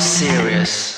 serious.